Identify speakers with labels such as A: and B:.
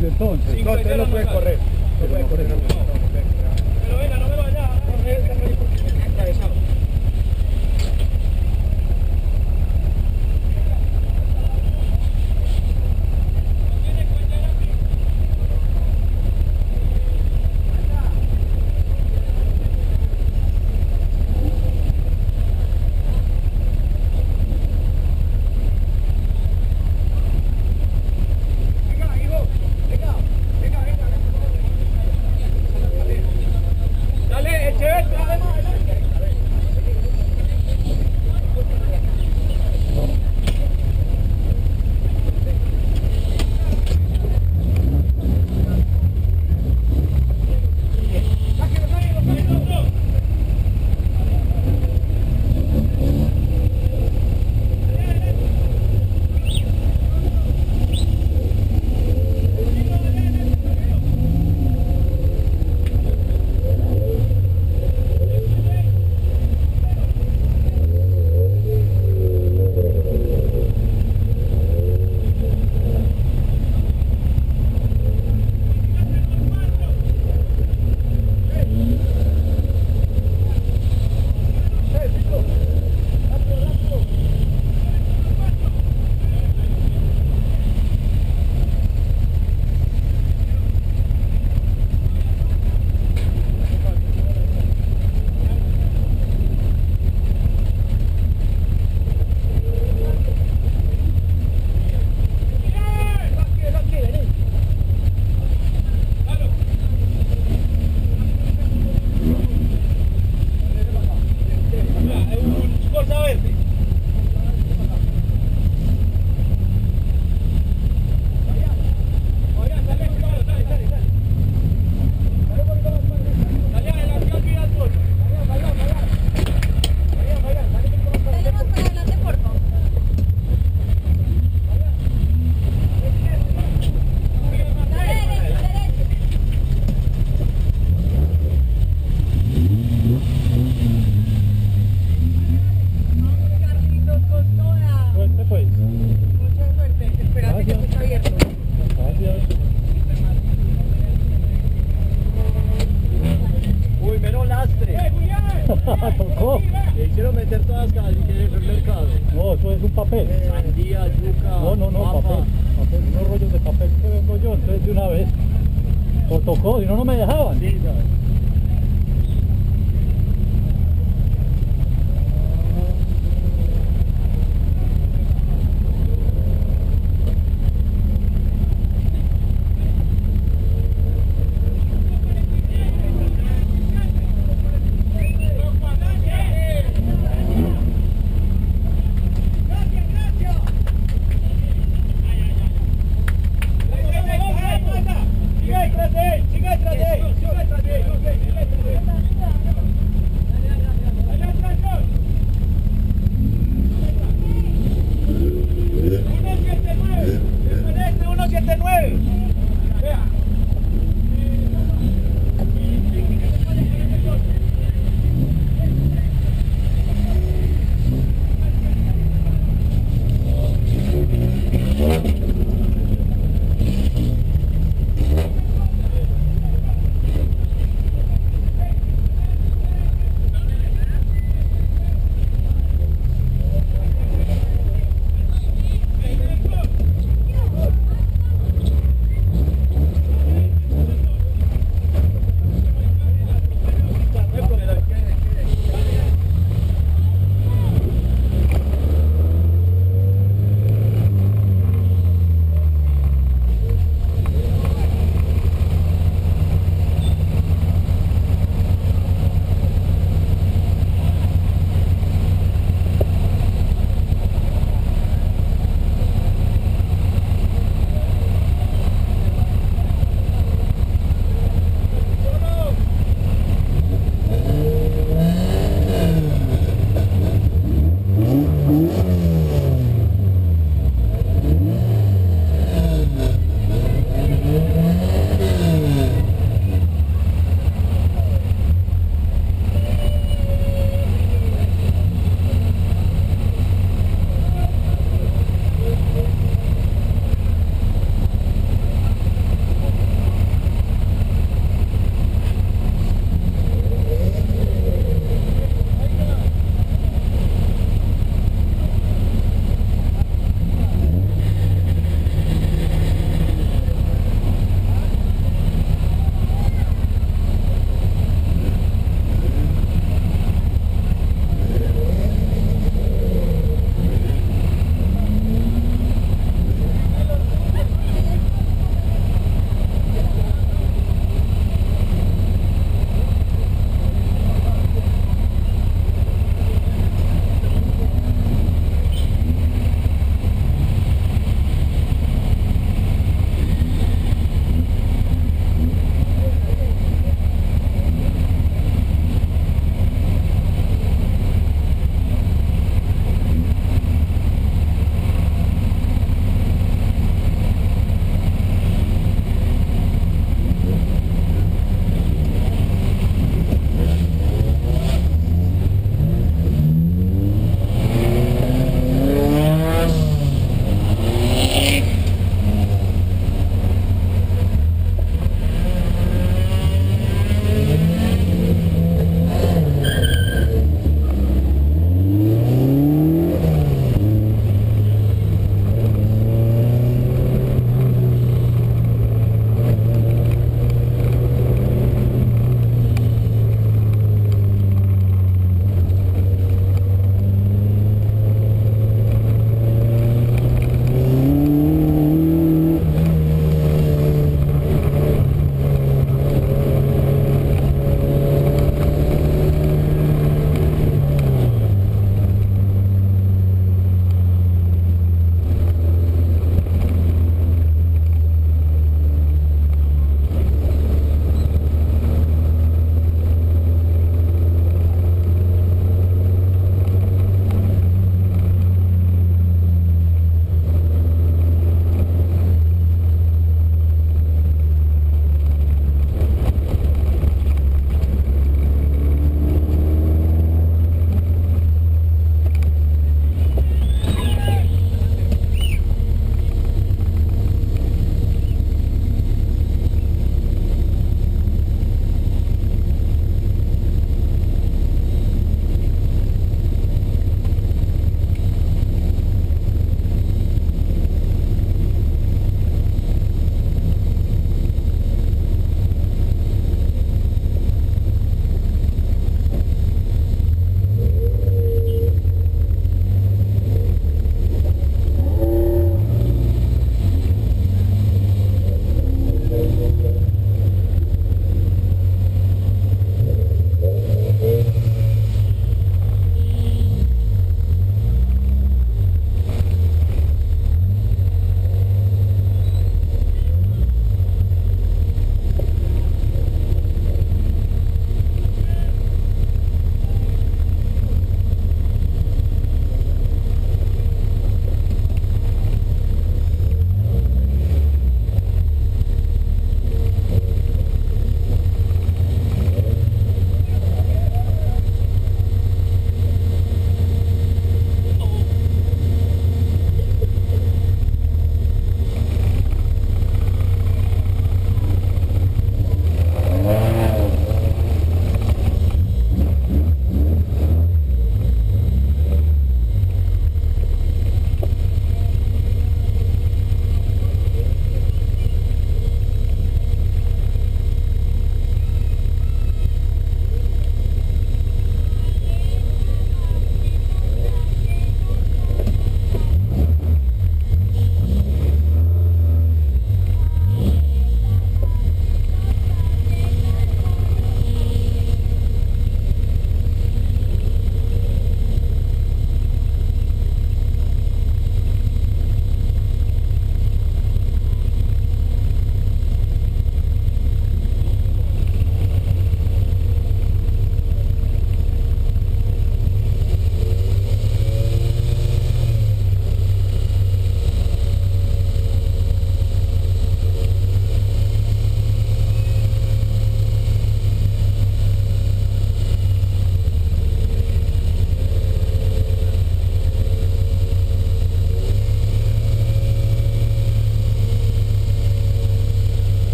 A: yo entonces.
B: No, usted no puede correr. No puede correr.
C: Verde.
A: Tocó.
B: Le hicieron meter todas las calles del mercado.
A: No, eso es un papel.
B: Sandía, yuca,
A: No, no, no,
B: papa.
A: papel. papel. Unos rollos de papel que vengo yo, entonces de una vez. Lo tocó, si no, no me dejaban.
B: Sí, ¿sabes?